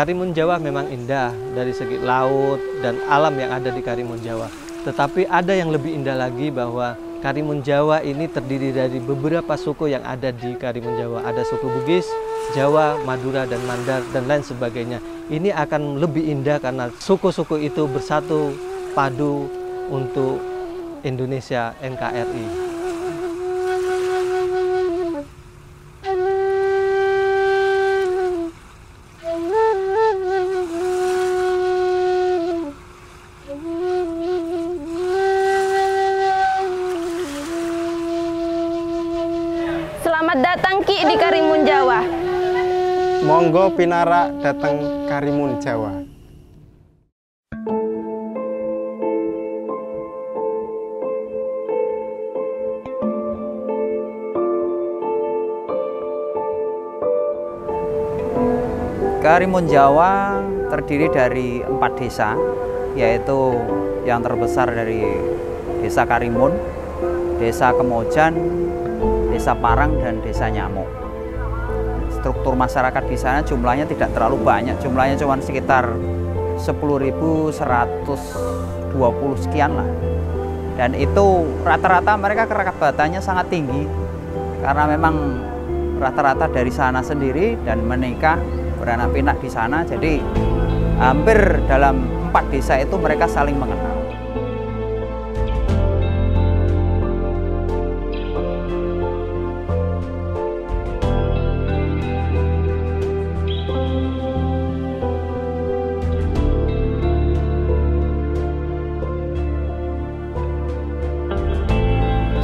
Karimun Jawa memang indah dari segi laut dan alam yang ada di Karimun Jawa. Tetapi ada yang lebih indah lagi bahwa Karimun Jawa ini terdiri dari beberapa suku yang ada di Karimun Jawa. Ada suku Bugis, Jawa, Madura, dan Mandar, dan lain sebagainya. Ini akan lebih indah karena suku-suku itu bersatu padu untuk Indonesia NKRI. Selamat datang Ki di Karimun Jawa. Monggo pinara datang Karimun Jawa. Karimun Jawa terdiri dari empat desa, yaitu yang terbesar dari Desa Karimun, Desa Kemojan, Desa Parang, dan Desa Nyamuk. Struktur masyarakat di sana jumlahnya tidak terlalu banyak, jumlahnya cuma sekitar 10.120 sekian lah. Dan itu rata-rata mereka kerabatannya sangat tinggi, karena memang rata-rata dari sana sendiri dan menikah beranak pinak di sana jadi hampir dalam empat desa itu mereka saling mengenal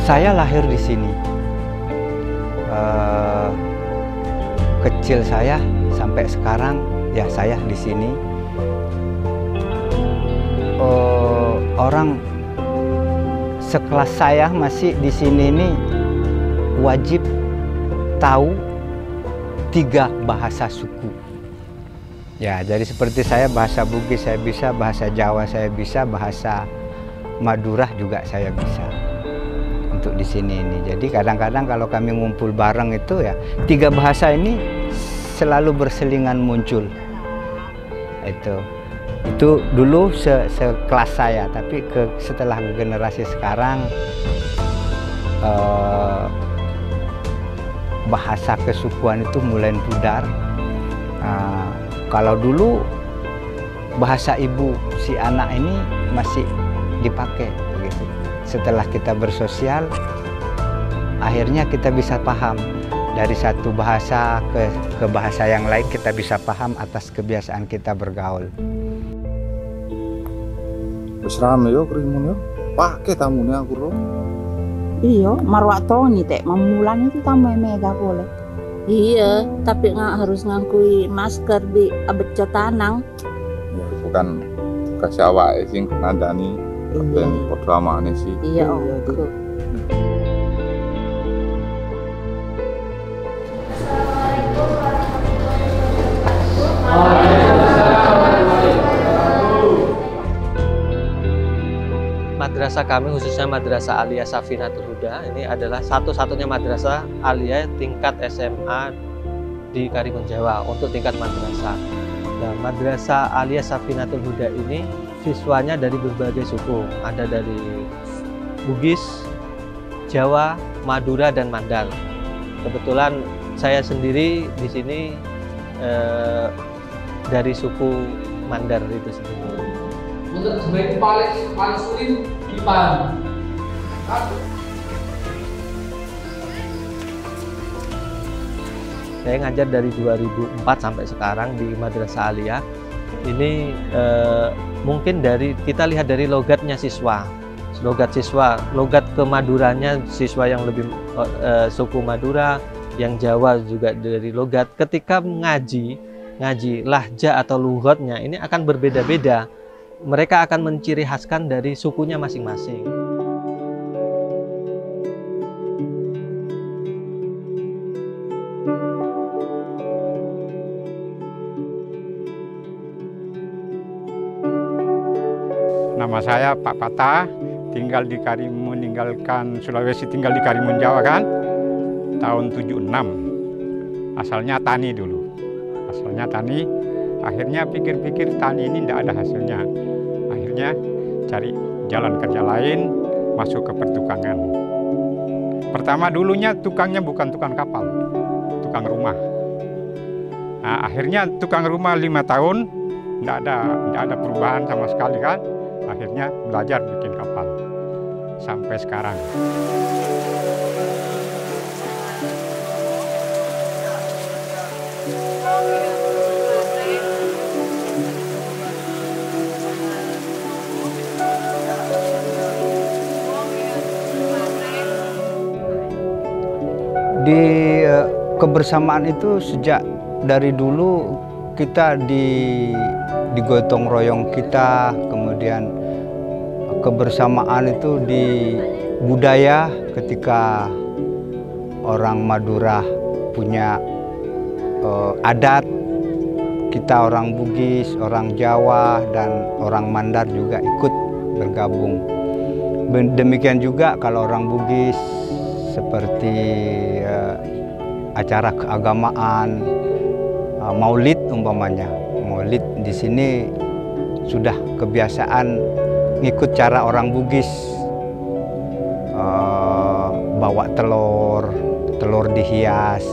Saya lahir di sini. Uh, kecil saya sampai sekarang ya saya di sini. Uh, orang sekelas saya masih di sini ini wajib tahu tiga bahasa suku. Ya, jadi seperti saya bahasa Bugis saya bisa, bahasa Jawa saya bisa, bahasa Madura juga saya bisa untuk di sini ini. Jadi kadang-kadang kalau kami ngumpul bareng itu ya tiga bahasa ini selalu berselingan muncul. Itu itu dulu se sekelas saya, tapi ke setelah generasi sekarang eh, bahasa kesukuan itu mulai pudar. Nah, kalau dulu bahasa ibu si anak ini masih dipakai. Setelah kita bersosial, akhirnya kita bisa paham dari satu bahasa ke, ke bahasa yang lain kita bisa paham atas kebiasaan kita bergaul. Wis rame yo krimun yo. Pakai tamune aku lo. Iya, marwak Tony tek memulan itu tamu mega boleh. Iya, tapi nggak harus ngakui masker di abeco tanang. Ya, bukan tugas awake sing ngandani ben padha amane sih. Iya, oh. Madrasah kami khususnya Madrasah Alia Safinatul Huda ini adalah satu-satunya madrasah alia tingkat SMA di Karimun Jawa untuk tingkat madrasah. Nah, Madrasah Alia Safinatul Huda ini siswanya dari berbagai suku, ada dari Bugis, Jawa, Madura dan Mandal. Kebetulan saya sendiri di sini eh, dari suku Mandar itu sendiri. Untuk sebagai paling paling sulit IPAN. Saya ngajar dari 2004 sampai sekarang di Madrasah Aliyah. Ini eh, mungkin dari kita lihat dari logatnya siswa, logat siswa, logat kemaduranya siswa yang lebih eh, suku Madura, yang Jawa juga dari logat. Ketika ngaji, ngaji lahja atau lughatnya ini akan berbeda-beda. Mereka akan menciri khaskan dari sukunya masing-masing. Nama saya Pak Patah, tinggal di Karimun, meninggalkan Sulawesi, tinggal di Karimun Jawa kan, tahun 76. Asalnya tani dulu, asalnya tani. Akhirnya pikir-pikir tani ini tidak ada hasilnya. Akhirnya cari jalan kerja lain, masuk ke pertukangan. Pertama dulunya tukangnya bukan tukang kapal, tukang rumah. Nah, akhirnya tukang rumah lima tahun, tidak ada, tidak ada perubahan sama sekali kan. Akhirnya belajar bikin kapal sampai sekarang. Di eh, kebersamaan itu sejak dari dulu kita di di gotong royong kita, kemudian kebersamaan itu di budaya ketika orang Madura punya uh, adat, kita orang Bugis, orang Jawa dan orang Mandar juga ikut bergabung. Demikian juga kalau orang Bugis seperti uh, acara keagamaan, uh, Maulid umpamanya. Maulid di sini sudah kebiasaan ngikut cara orang Bugis uh, bawa telur, telur dihias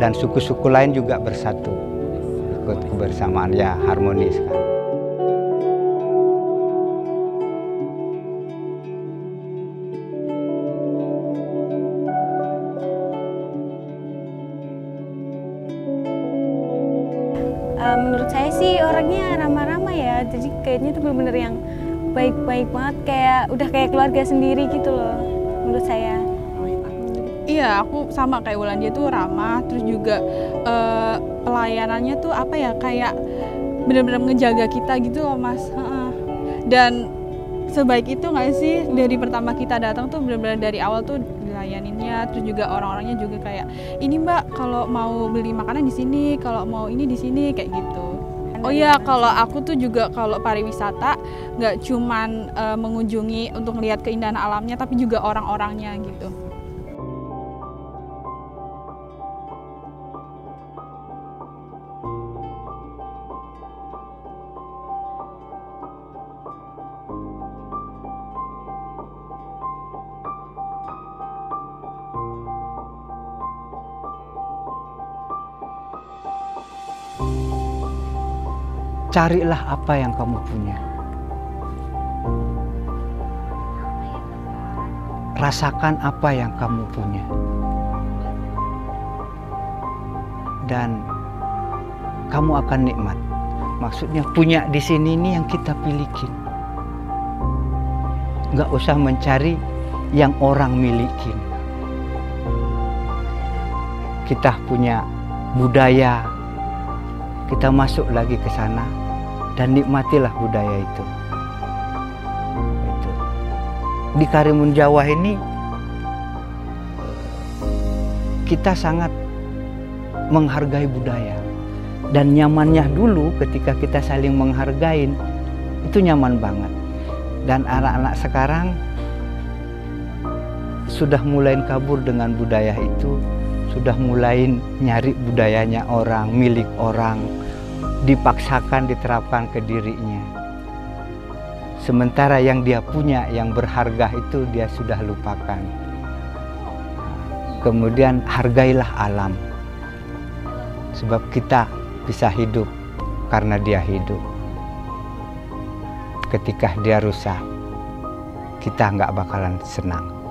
dan suku-suku lain juga bersatu ikut kebersamaan ya harmonis kan. Uh, menurut saya sih orangnya ramah-ramah ya, jadi kayaknya itu benar-benar yang baik-baik banget, kayak udah kayak keluarga sendiri gitu loh, menurut saya. Iya, aku sama kayak Wulan. Dia tuh ramah, terus juga uh, pelayanannya tuh apa ya kayak benar-benar ngejaga kita gitu loh mas. Dan sebaik itu nggak sih? Dari pertama kita datang tuh benar-benar dari awal tuh dilayaninnya, terus juga orang-orangnya juga kayak ini mbak kalau mau beli makanan di sini, kalau mau ini di sini kayak gitu. Oh iya, kalau aku tuh juga kalau pariwisata nggak cuman uh, mengunjungi untuk melihat keindahan alamnya, tapi juga orang-orangnya gitu. Carilah apa yang kamu punya. Rasakan apa yang kamu punya. Dan kamu akan nikmat. Maksudnya punya di sini ini yang kita milikin. Nggak usah mencari yang orang milikin. Kita punya budaya, kita masuk lagi ke sana dan nikmatilah budaya itu. itu. Di Karimun Jawa ini kita sangat menghargai budaya dan nyamannya dulu ketika kita saling menghargai itu nyaman banget dan anak-anak sekarang sudah mulai kabur dengan budaya itu sudah mulai nyari budayanya orang, milik orang, dipaksakan diterapkan ke dirinya. Sementara yang dia punya, yang berharga itu dia sudah lupakan. Kemudian hargailah alam. Sebab kita bisa hidup karena dia hidup. Ketika dia rusak, kita nggak bakalan senang.